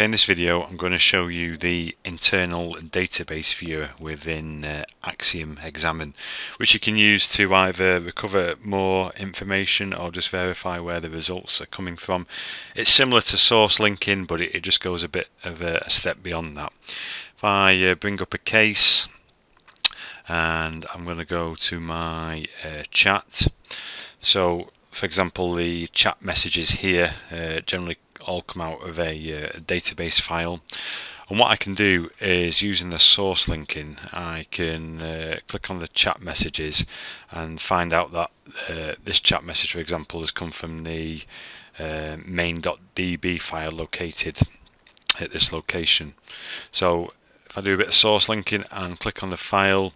Okay, in this video I'm going to show you the internal database viewer within uh, Axiom Examine which you can use to either recover more information or just verify where the results are coming from. It's similar to source linking but it, it just goes a bit of a, a, step beyond that. If I uh, bring up a case and I'm going to go to my uh, chat so for example the chat messages here uh, generally all come out of a, uh, database file. And what I can do is using the source linking I can uh, click on the chat messages and find out that uh, this chat message for example has come from the uh, main.db file located at this location. So if I do a bit of source linking and click on the file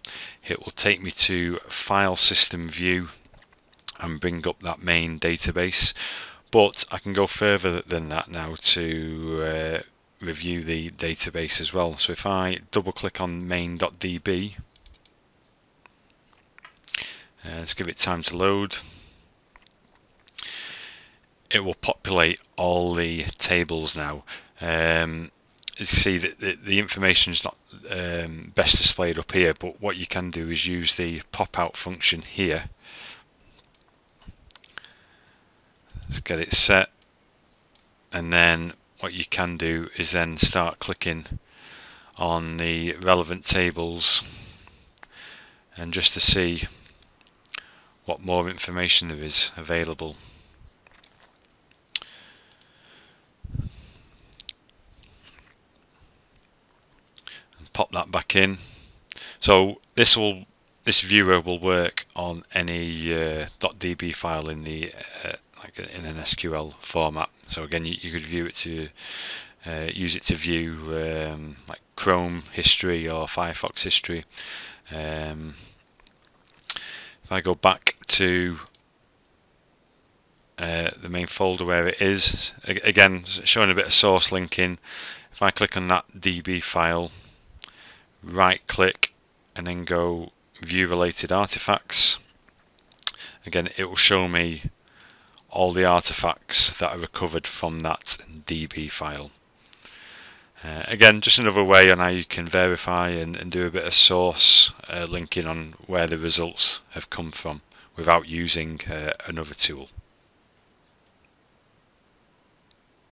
it will take me to file system view and bring up that main database but I can go further than that now to uh, review the database as well. So if I double click on main.db uh, let's give it time to load. It will populate all the tables now. Um, you see that the, the information is not um, best displayed up here but what you can do is use the pop out function here Let's get it set and then what you can do is then start clicking on the relevant tables and just to see what more information there is available. And pop that back in. So this will this viewer will work on any uh, .db file in the uh, like in an SQL format. So again, you, you could view it to uh, use it to view um, like Chrome history or Firefox history. Um, if I go back to uh, the main folder where it is, again showing a bit of source linking. If I click on that DB file, right click and then go view related artifacts, again it will show me all the artifacts that are recovered from that DB file. Uh, again, just another way on how you can verify and, and do a bit of source uh, linking on where the results have come from without using uh, another tool.